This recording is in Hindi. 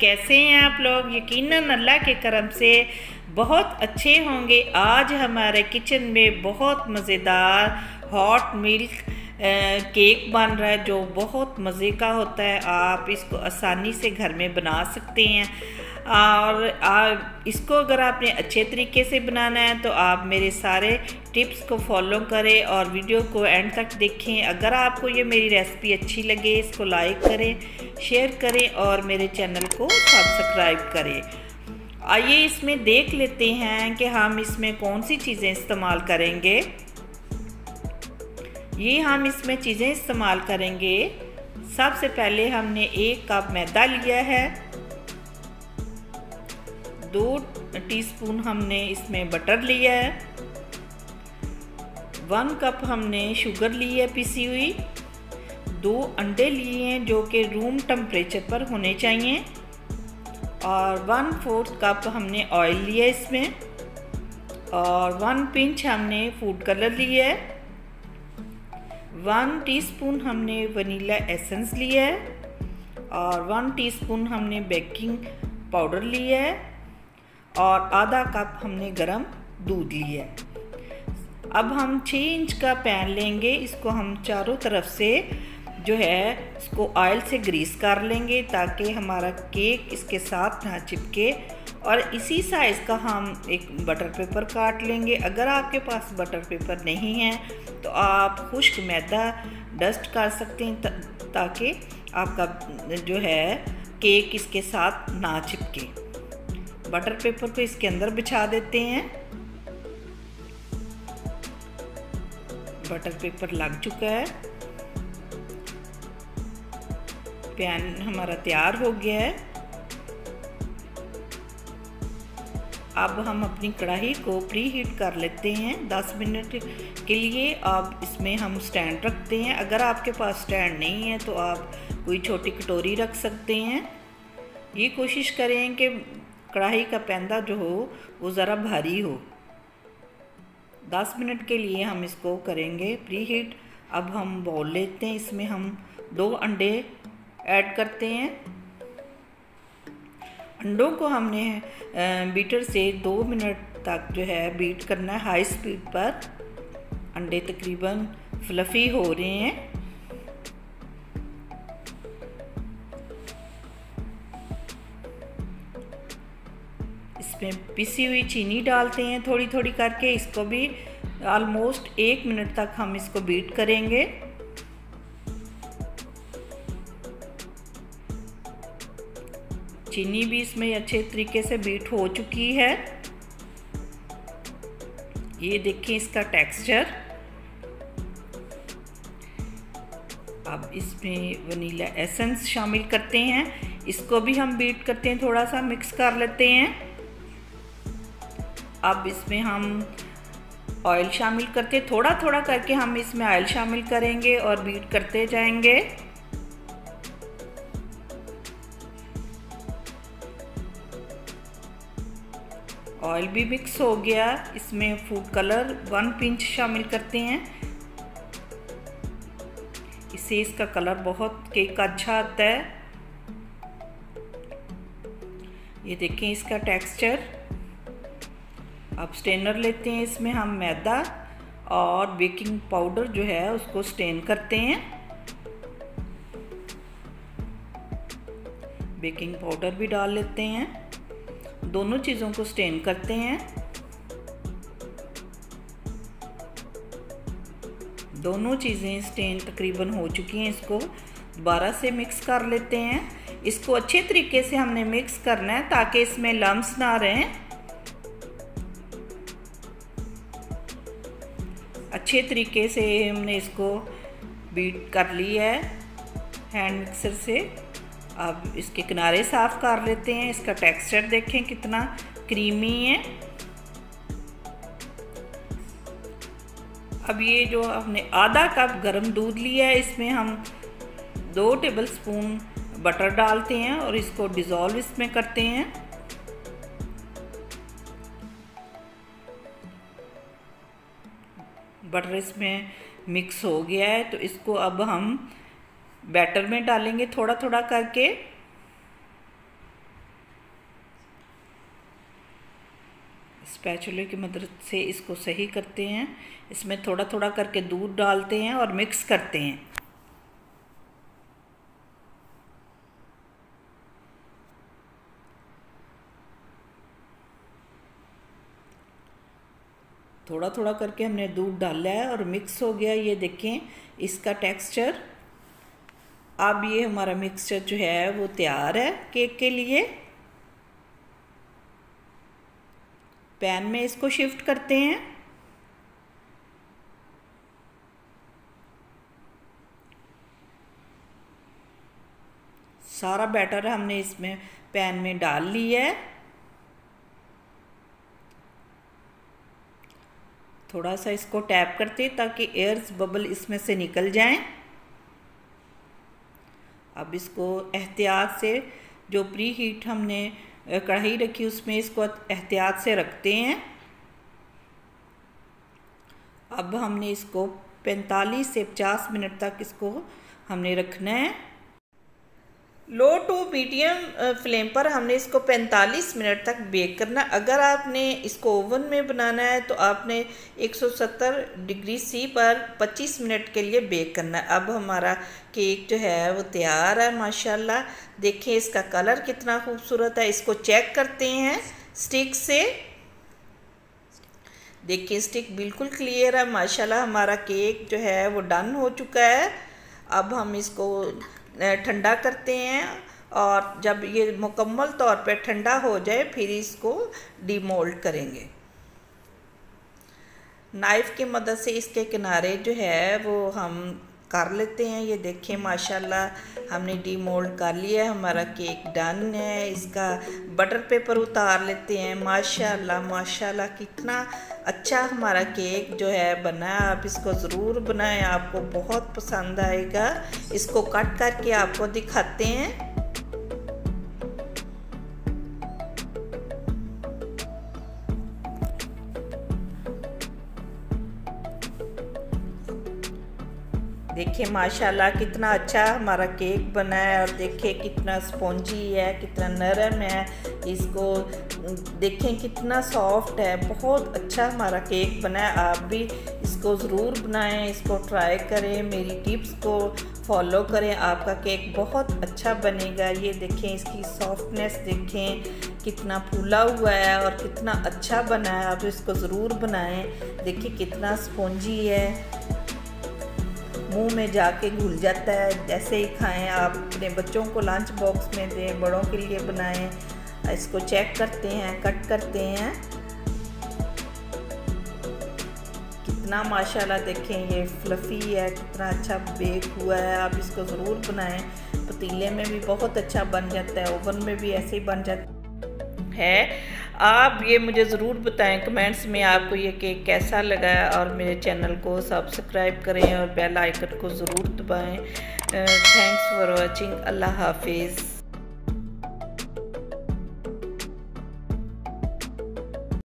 कैसे हैं आप लोग? यकीनन अल्लाह के करम से बहुत अच्छे होंगे। आज हमारे किचन में बहुत मज़ेदार हॉट मिल्क केक बन रहा है, जो बहुत मज़े का होता है। आप इसको आसानी से घर में बना सकते हैं। और आ, इसको अगर आपने अच्छे तरीके से बनाना है तो आप मेरे सारे टिप्स को फॉलो करें और वीडियो को एंड तक देखें। अगर आपको ये मेरी रेसिपी अच्छी लगे इसको लाइक करें शेयर करें और मेरे चैनल को सब्सक्राइब करें। आइए इसमें देख लेते हैं कि हम इसमें कौन सी चीज़ें इस्तेमाल करेंगे। ये हम इसमें चीज़ें इस्तेमाल करेंगे। सबसे पहले हमने एक कप मैदा लिया है। दो टीस्पून हमने इसमें बटर लिया है। वन कप हमने शुगर ली है पिसी हुई। दो अंडे लिए हैं जो कि रूम टेम्परेचर पर होने चाहिए। और वन फोर्थ कप हमने ऑयल लिया है इसमें। और वन पिंच हमने फ़ूड कलर लिया है। वन टीस्पून हमने वनीला एसेंस लिया है। और वन टीस्पून हमने बेकिंग पाउडर लिया है। और आधा कप हमने गरम दूध लिया अब हम छः इंच का पैन लेंगे, इसको हम चारों तरफ़ से जो है, इसको ऑयल से ग्रीस कर लेंगे ताकि हमारा केक इसके साथ ना चिपके। और इसी साइज़ का हम एक बटर पेपर काट लेंगे। अगर आपके पास बटर पेपर नहीं है तो आप खुश्क मैदा डस्ट कर सकते हैं ताकि आपका जो है केक इसके साथ ना चिपके। बटर पेपर को इसके अंदर बिछा देते हैं। बटर पेपर लग चुका है। पैन हमारा तैयार हो गया है। अब हम अपनी कढ़ाई को प्री हीट कर लेते हैं 10 मिनट के लिए। अब इसमें हम स्टैंड रखते हैं। अगर आपके पास स्टैंड नहीं है तो आप कोई छोटी कटोरी रख सकते हैं। ये कोशिश करें कि कढ़ाई का पैंदा जो हो, वो ज़रा भारी हो। 10 मिनट के लिए हम इसको करेंगे प्री हीट अब हम बॉल लेते हैं, इसमें हम दो अंडे ऐड करते हैं। अंडों को हमने बीटर से दो मिनट तक जो है बीट करना है, हाई स्पीड पर। अंडे तकरीबन फ्लफ़ी हो रहे हैं। इसमें पिसी हुई चीनी डालते हैं थोड़ी थोड़ी करके। इसको भी ऑलमोस्ट एक मिनट तक हम इसको बीट करेंगे। चीनी भी इसमें अच्छे तरीके से बीट हो चुकी है। ये देखिए इसका टेक्सचर अब इसमें वनीला एसेंस शामिल करते हैं। इसको भी हम बीट करते हैं, थोड़ा सा मिक्स कर लेते हैं। अब इसमें हम ऑयल शामिल करते थोड़ा थोड़ा करके हम इसमें ऑयल शामिल करेंगे और बीट करते जाएँगे। ऑयल भी मिक्स हो गया। इसमें फ़ूड कलर वन पिंच शामिल करते हैं। इससे इसका कलर बहुत केक का अच्छा आता है। ये देखें इसका टेक्सचर अब स्टेनर लेते हैं इसमें हम मैदा और बेकिंग पाउडर जो है उसको स्टेन करते हैं। बेकिंग पाउडर भी डाल लेते हैं। दोनों चीज़ों को स्टेन करते हैं। दोनों चीज़ें स्टेन तकरीबन हो चुकी हैं इसको। दोबारा से मिक्स कर लेते हैं। इसको अच्छे तरीके से हमने मिक्स करना है ताकि इसमें लम्स ना रहें। अच्छे तरीके से हमने इसको बीट कर लिया है। हैंड मिक्सर से। अब इसके किनारे साफ़ कर लेते हैं। इसका टेक्सचर देखें कितना क्रीमी है। अब ये जो हमने आधा कप गर्म दूध लिया है, इसमें हम दो टेबल स्पून बटर डालते हैं और इसको डिज़ोल्व इसमें करते हैं। बटर इसमें मिक्स हो गया है तो इसको अब हम बैटर में डालेंगे थोड़ा थोड़ा करके। स्पैचुले की मदद से इसको सही करते हैं। इसमें थोड़ा थोड़ा करके दूध डालते हैं और मिक्स करते हैं। थोड़ा थोड़ा करके हमने दूध डाला है और मिक्स हो गया ये देखें, इसका टेक्सचर अब ये हमारा मिक्सचर जो है, वो तैयार है केक के लिए। पैन में इसको शिफ्ट करते हैं। सारा बैटर हमने इसमें पैन में डाल लिया है। थोड़ा सा इसको टैप करते ताकि एयर्स बबल इसमें से निकल जाएँ। अब इसको एहतियात से जो प्री हीट हमने कढ़ाई रखी उसमें इसको एहतियात से रखते हैं। अब हमने इसको 45 से 50 मिनट तक इसको हमने रखना है। लो टू मीडियम फ्लेम पर हमने इसको 45 मिनट तक बेक करना। अगर आपने इसको ओवन में बनाना है तो आपने 170 डिग्री सी पर 25 मिनट के लिए बेक करना अब हमारा केक जो है, वो तैयार है, माशाल्लाह। देखिए इसका कलर कितना खूबसूरत है। इसको चेक करते हैं स्टिक से। देखिए स्टिक बिल्कुल क्लियर है, माशाल्लाह। हमारा केक जो है, वो डन हो चुका है। अब हम इसको ठंडा करते हैं और जब ये मुकम्मल तौर पर ठंडा हो जाए, फिर इसको डीमोल्ड करेंगे। नाइफ़ की मदद से इसके किनारे जो है, वो हम कर लेते हैं। ये देखें, माशाल्लाह, हमने डी मोल्ड कर लिया हमारा केक डन है। इसका बटर पेपर उतार लेते हैं। माशाल्लाह माशाल्लाह, कितना अच्छा हमारा केक जो है बना आप इसको ज़रूर बनाएँ। आपको बहुत पसंद आएगा। इसको कट करके आपको दिखाते हैं। देखिए माशाल्लाह कितना अच्छा हमारा केक बना है और देखिए कितना स्पॉन्जी है, कितना नरम है। इसको देखें कितना सॉफ्ट है, बहुत अच्छा हमारा केक बना है। आप भी इसको ज़रूर बनाएँ, इसको ट्राई करें, मेरी टिप्स को फॉलो करें। आपका केक बहुत अच्छा बनेगा। ये देखें इसकी सॉफ्टनेस देखें, कितना फूला हुआ है और कितना अच्छा बना है। आप इसको ज़रूर बनाएँ। देखिए कितना स्पॉन्जी है। मुँह में जाके घुल जाता है। जैसे ही खाएँ, आप अपने बच्चों को लंच बॉक्स में दें, बड़ों के लिए बनाएँ, इसको चेक करते हैं कट करते हैं। कितना माशाल्लाह देखें, ये फ्लफ़ी है, कितना अच्छा बेक हुआ है। आप इसको ज़रूर बनाएँ। पतीले में भी बहुत अच्छा बन जाता है ओवन में भी ऐसे ही बन जाता है। आप ये मुझे ज़रूर बताएँ, कमेंट्स में आपको ये केक कैसा लगा और मेरे चैनल को सब्सक्राइब करें और बेल आइकन को ज़रूर दबाएँ। Thanks for watching. अल्लाह हाफिज़।